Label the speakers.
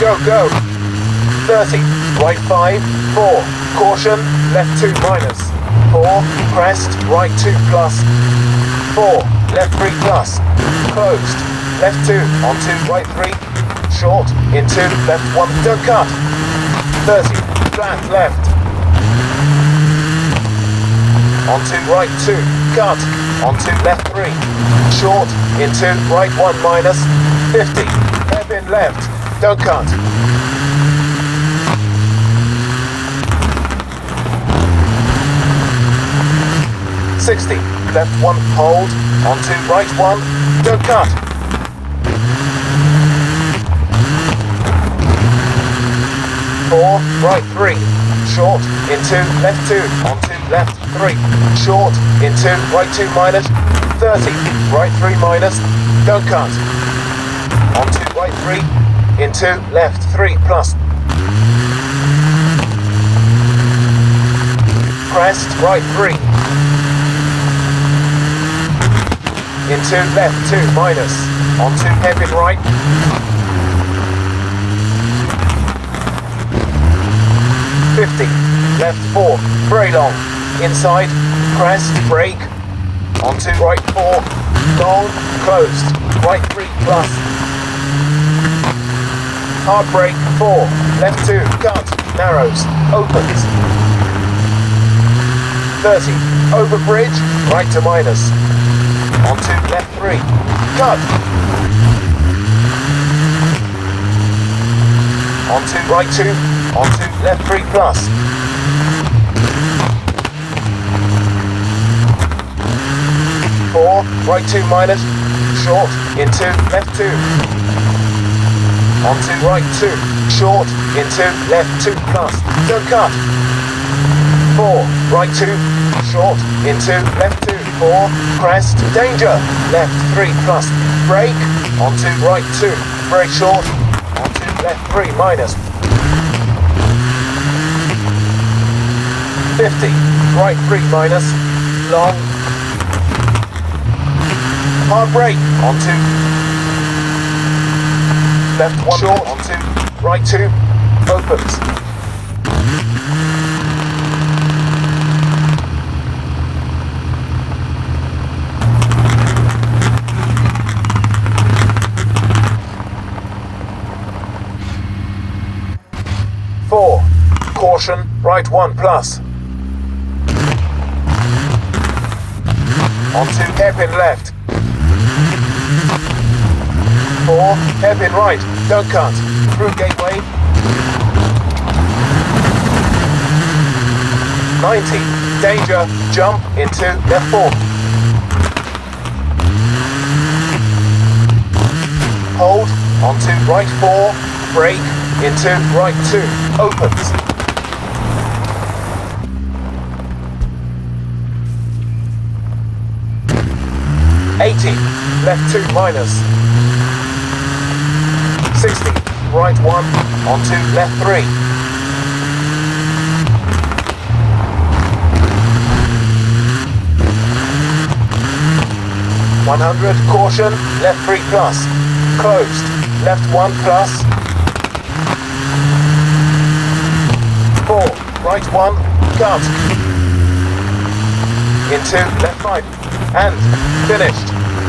Speaker 1: Go, go. 30, right 5, 4. Caution, left 2 minus. 4, crest, right 2 plus. 4, left 3 plus. Closed. Left 2, on 2, right 3. Short, in 2, left 1, don't cut. 30, flat, left. On 2, right 2, cut. On 2, left 3. Short, into, right 1 minus. 50, in left, don't cut. 60, left one, hold, onto right one, don't cut. Four, right three, short, into left two, onto left three, short, in two, right two minus, 30, right three minus, don't cut. On two, right three, in two, left three plus. Crest, right three, In two, left 2 minus, on two, hairpin right, Fifty, left four, very long, inside, crest, brake, onto right four, long, closed, right three plus, hard brake four, left two, cut, narrows, opens, 30, over bridge, right two minus, onto left three. Cut. Onto right two. Onto left three plus. Four. Right two minus. Short. Into left two. Onto right two. Short. Into left two plus. Don't cut. Four. Right two. Short. Into left two four, crest, danger, left three plus, brake, onto right two, very short, onto left three minus, 50, right three minus, long, hard brake, On two. left one short, two. right two, opens, Four. Caution, right one plus. Onto hairpin left. Four, hairpin right, don't cut. Through gateway. 90, danger, jump into left four. Hold, onto right four, brake, into right two, opens. Eighty, left two minus. Sixty, right one, on 2, left three. One hundred, caution, left three plus. Closed, left one plus, four, right one, cut. Into left five, and finished.